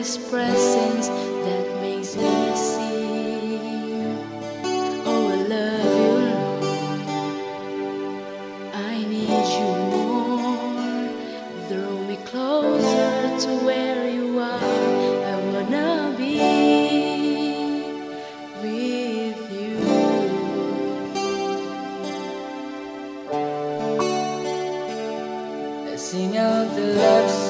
His presence that makes me see. Oh, I love you, Lord. I need you more. Throw me closer to where you are. I wanna be with you. I sing out the love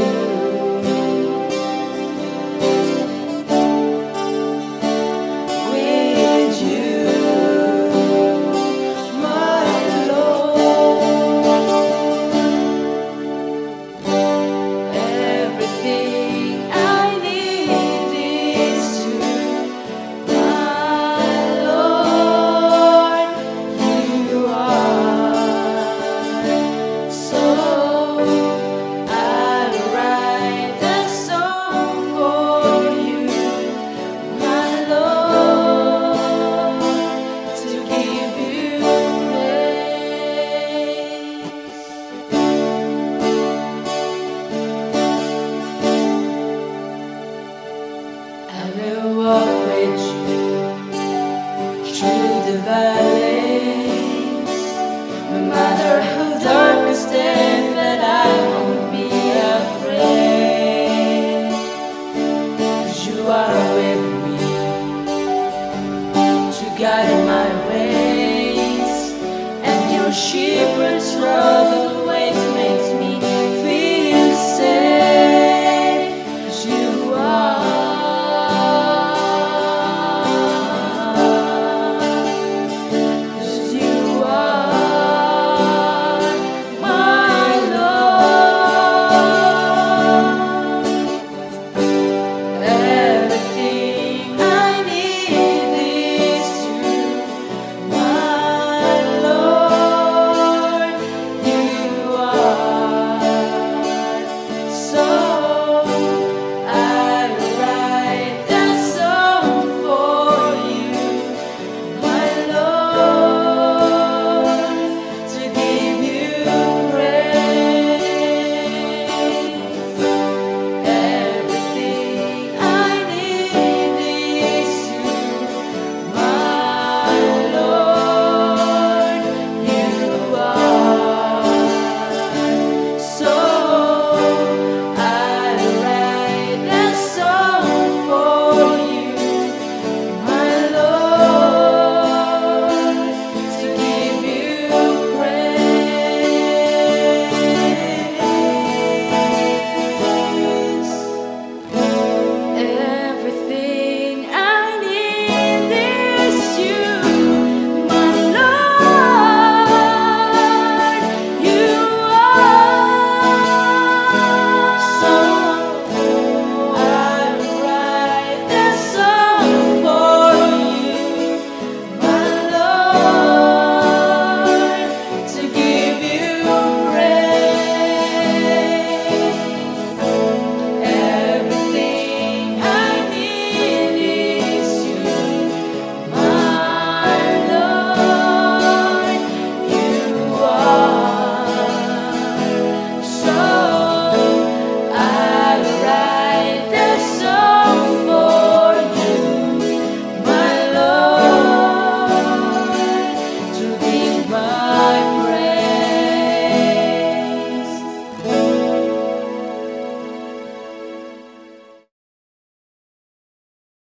through the valleys No matter how dark is day that I won't be afraid. Cause you are with me. To guide my ways. And your shield